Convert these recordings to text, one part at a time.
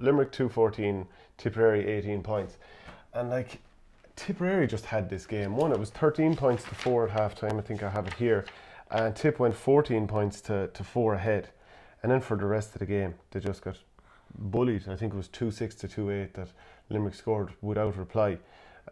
Limerick 214, Tipperary 18 points. And like, Tipperary just had this game. won. it was 13 points to four at halftime. I think I have it here. And Tip went 14 points to, to four ahead. And then for the rest of the game, they just got bullied. I think it was 2 6 to 2 8 that Limerick scored without reply.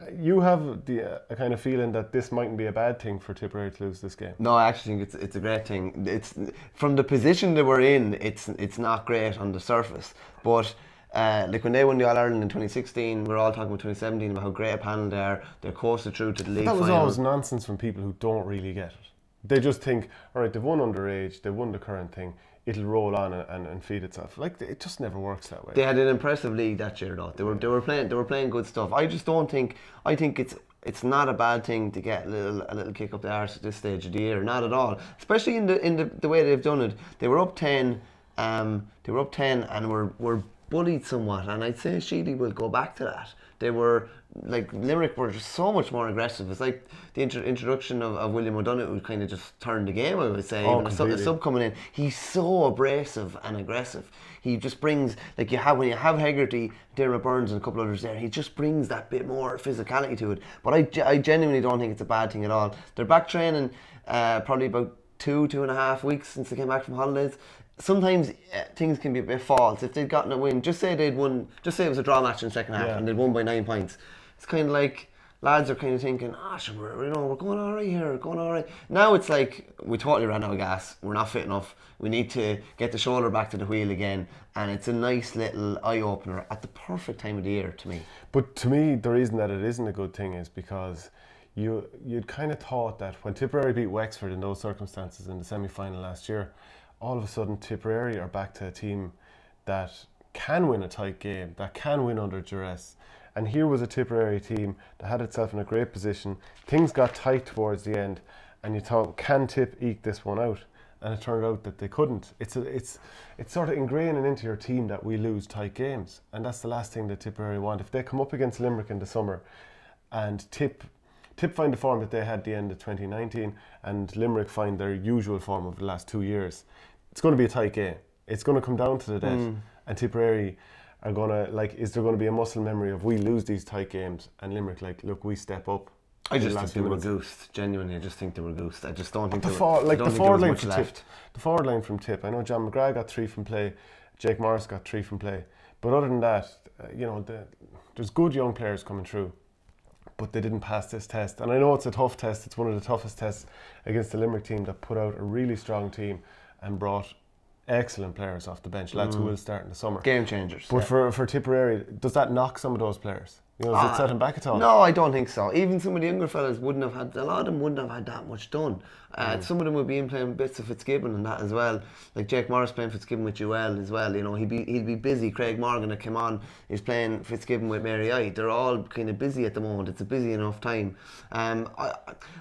Uh, You have the uh, a kind of feeling that this mightn't be a bad thing for Tipperary to lose this game. No, I actually think it's it's a great thing. It's from the position that we're in. It's it's not great on the surface, but. Uh, like when they won the All Ireland in 2016, we are all talking about 2017 about how great a panel they are. They're coasted through to the league That was final. always nonsense from people who don't really get it. They just think, all right, they've won underage, they won the current thing, it'll roll on and, and, and feed itself. Like it just never works that way. They had an impressive league that year, though. They were they were playing they were playing good stuff. I just don't think I think it's it's not a bad thing to get a little a little kick up the arse at this stage of the year. Not at all. Especially in the in the, the way they've done it. They were up ten. Um, they were up ten and were were bullied somewhat. And I'd say Sheedy will go back to that. They were like Limerick were just so much more aggressive. It's like the intro- introduction of, of William O'Donoghue who kind of just turned the game. I would say. Oh, a, sub, a sub coming in, he's so abrasive and aggressive. He just brings like you have when you have Hegarty, Diarmaid Byrnes, and a couple others there. He just brings that bit more physicality to it. But I, I genuinely don't think it's a bad thing at all. They're back training uh, probably about two two and a half weeks since they came back from holidays. Sometimes uh, things can be a bit false. If they'd gotten a win, just say they'd won, just say it was a draw match in the second half Yeah. and they'd won by nine points. It's kind of like lads are kind of thinking, ah, sure, we're, you know, we're going all right here, we're going all right. Now it's like we totally ran out of gas. We're not fit enough. We need to get the shoulder back to the wheel again, and it's a nice little eye opener at the perfect time of the year to me. But to me, the reason that it isn't a good thing is because you you'd kind of thought that when Tipperary beat Wexford in those circumstances in the semi final last year, all of a sudden Tipperary are back to a team that can win a tight game, that can win under duress. And here was a Tipperary team that had itself in a great position. Things got tight towards the end, and you thought, can Tip eke this one out? And it turned out that they couldn't. It's a, it's it's sort of ingraining into your team that we lose tight games, and that's the last thing that Tipperary want. If they come up against Limerick in the summer, and Tip Tip find the form that they had at the end of 2019, and Limerick find their usual form of the last two years, it's going to be a tight game. It's going to come down to the death, and Tipperary are going to like. Is there going to be a muscle memory of we lose these tight games, and Limerick like, look, we step up. I the just think they few were minutes. goosed. Genuinely, I just think they were goosed. I just don't think The they were, for, like the forward line from left. Tip, the forward line from Tip. I know John McGrath got three from play, Jake Morris got three from play, but other than that, uh, you know, the, there's good young players coming through, but they didn't pass this test. And I know it's a tough test. It's one of the toughest tests against the Limerick team that put out a really strong team and brought excellent players off the bench, lads who mm. will start in the summer. Game changers. But yeah. for for Tipperary, does that knock some of those players? Know, does it set them back at all? No, I don't think so. Even some of the younger fellas wouldn't have had a lot of them wouldn't have had that much done. Uh, Mm. Some of them would be in playing bits of Fitzgibbon and that as well. Like Jake Morris playing Fitzgibbon with UL as well. You know, he'd be he'd be busy. Craig Morgan that came on is playing Fitzgibbon with Mary I. They're all kind of busy at the moment. It's a busy enough time. Um, I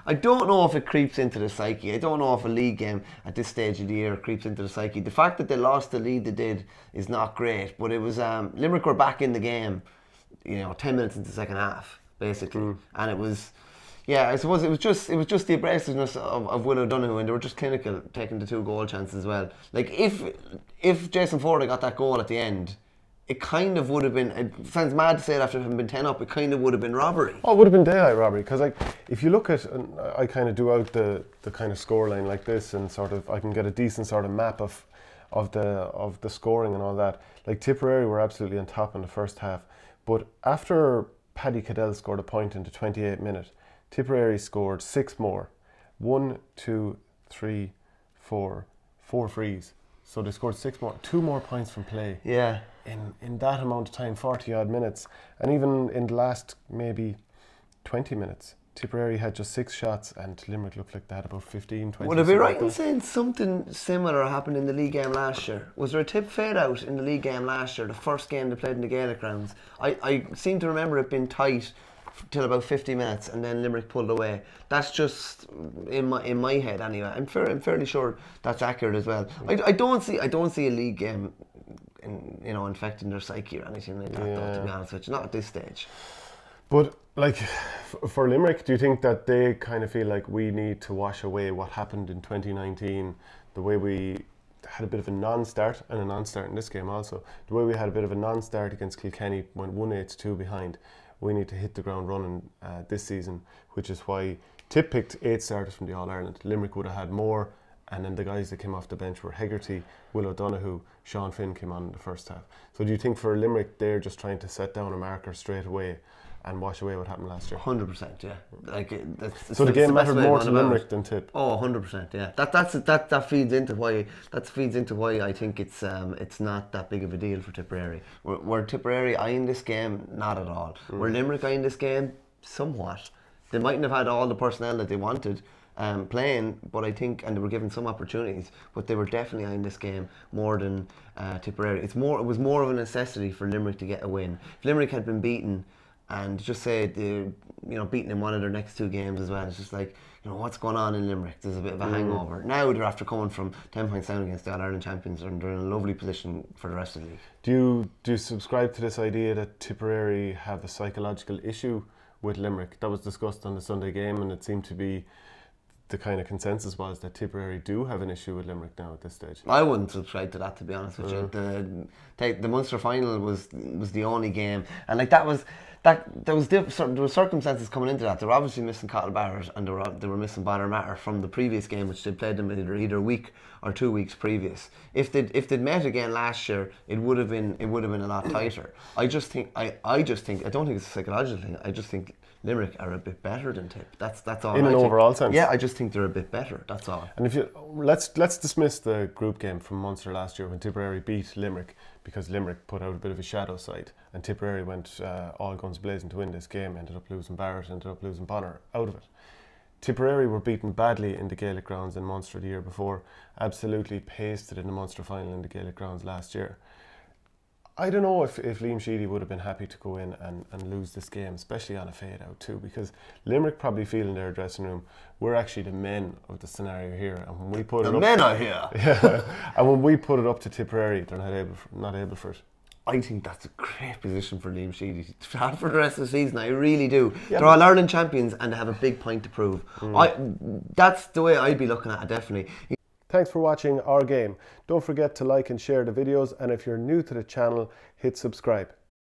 I don't know if it creeps into the psyche. I don't know if a league game at this stage of the year creeps into the psyche. The fact that they lost the lead they did is not great. But it was um, Limerick were back in the game you know, ten minutes into the second half, basically, mm. and it was, yeah, I suppose it was just it was just the abrasiveness of, of Will O'Donoghue, and they were just clinical taking the two goal chances as well. Like if if Jason Forde had got that goal at the end, it kind of would have been. It sounds mad to say it after having been ten up. It kind of would have been robbery. Oh, it would have been daylight robbery because, like, if you look at, and I kind of do out the the kind of scoreline like this, and sort of, I can get a decent sort of map of, of the of the scoring and all that. Like Tipperary were absolutely on top in the first half, but after Paddy Cadell scored a point into 28 minute, Tipperary scored six more, one, two, three, four, four frees. So they scored six more, two more points from play Yeah. in, in that amount of time, 40 odd minutes, and even in the last maybe 20 minutes, Tipperary had just six shots and Limerick looked like they had about 15, 20. Would I be right in saying something similar happened in the league game last year? Was there a tip fade out in the league game last year, the first game they played in the Gaelic grounds? I, I seem to remember it being tight till about 50 minutes and then Limerick pulled away. That's just in my in my head anyway. I'm, fair, I'm fairly sure that's accurate as well. I, I don't see I don't see a league game in, you know infecting their psyche or anything like that though, to be honest with you. Not at this stage. But, like, for Limerick, do you think that they kind of feel like we need to wash away what happened in 2019, the way we had a bit of a non-start and a non-start in this game also. The way we had a bit of a non-start against Kilkenny, went one eight two behind. We need to hit the ground running uh, this season, which is why Tip picked eight starters from the All Ireland. Limerick would have had more, and then the guys that came off the bench were Hegarty, Will O'Donoghue, Sean Finn came on in the first half. So do you think for Limerick they're just trying to set down a marker straight away and wash away what happened last year? Hundred percent, yeah. Like it- that's, So the game mattered more to. Limerick than Tip. Oh, 100 percent, yeah. That that's that that feeds into why that feeds into why I think it's um it's not that big of a deal for Tipperary. Were, were Tipperary eyeing this game? Not at all. Were Limerick eyeing this game? Somewhat. They mightn't have had all the personnel that they wanted. Um, playing, but I think, and they were given some opportunities, but they were definitely eyeing this game more than uh, Tipperary. It's more, it was more of a necessity for Limerick to get a win. If Limerick had been beaten, and just say they, you know, beaten in one of their next two games as well. It's just like, you know, what's going on in Limerick? There's a bit of a mm. hangover. Now they're after coming from ten points down against the All Ireland champions, and they're in a lovely position for the rest of the league. Do you do you subscribe to this idea that Tipperary have a psychological issue with Limerick? That was discussed on the Sunday game, and it seemed to be the kind of consensus was that Tipperary do have an issue with Limerick now at this stage. I wouldn't subscribe to that to be honest with you. Mm. The take the Munster final was was the only game, and like that was that there was diff, there were circumstances coming into that. They were obviously missing Cathal Barrett and they were they were missing Bonner Maher from the previous game, which they played them either either a week or two weeks previous. If they if they'd met again last year, it would have been it would have been a lot tighter. I just think I I just think I don't think it's a psychological thing. I just think. Limerick are a bit better than Tip. That's that's all. In I an think. overall sense? Yeah, I just think they're a bit better. That's all. And if you let's let's dismiss the group game from Munster last year when Tipperary beat Limerick because Limerick put out a bit of a shadow side and Tipperary went uh, all guns blazing to win this game. Ended up losing Barrett, ended up losing Bonner out of it. Tipperary were beaten badly in the Gaelic grounds in Munster the year before. Absolutely pasted in the Munster final in the Gaelic grounds last year. I don't know if, if Liam Sheedy would have been happy to go in and, and lose this game, especially on a fade out too, because Limerick probably feel in their dressing room, we're actually the men of the scenario here. And when we put The it up men are here. yeah. and when we put it up to Tipperary, they're not able for, not able for it. I think that's a great position for Liam Sheedy to have for the rest of the season. I really do. Yeah, They're all Ireland champions and they have a big point to prove. Mm. I that's the way I'd be looking at it. Definitely. Thanks for watching our game. Don't forget to like and share the videos, and if you're new to the channel, hit subscribe.